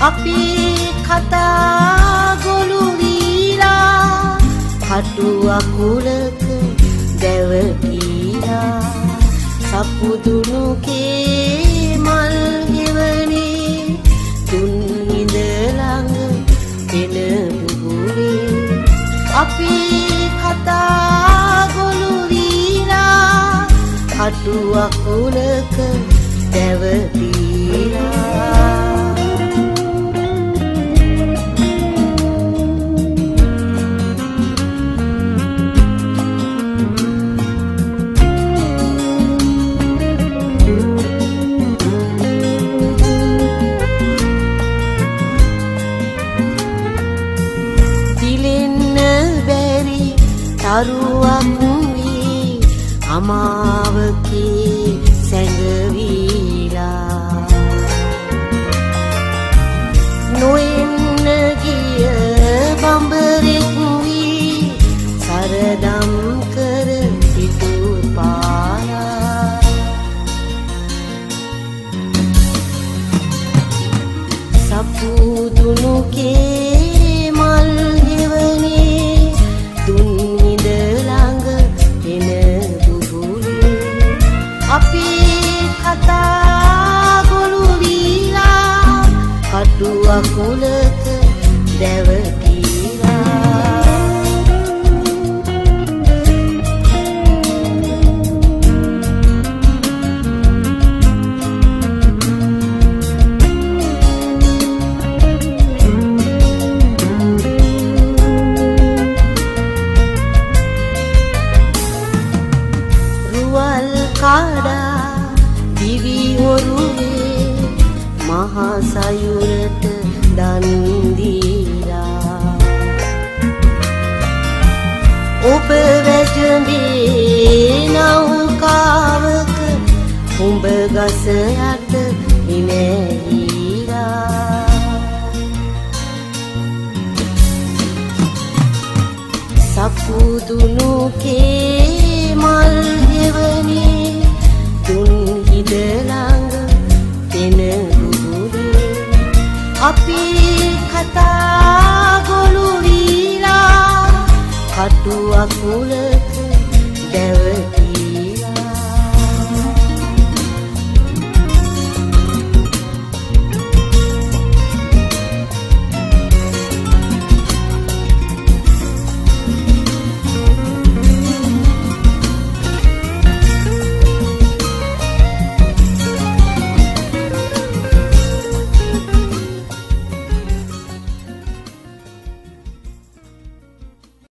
අපි කතා ගොලු වීලා කටු අකුලක දැවකීලා සපුදුනුකේ මල් ගෙවනේ දුන් හිඳ ළඟ එන බුබුලේ. අපි කතා ගොලු වීලා කටු අකුලක තරුවක් වී අමාවකේ සැඟවීලා. නොෙන්න ගිය බඹරෙක් වී සරදම් කර සිටු පාලා සපුදුනුකේ අකුලක දැවකීලා රුවල් කාඩා දිවි හොරුවේ මහා සයුරට දන්දීලා ඔබ වැජඹේ නෞකාවක උඹ ගස යට ඉනැහිලා සපුදුනුකේ මල් ගෙවනේ කතා ගොලු වීලා කටු අකුල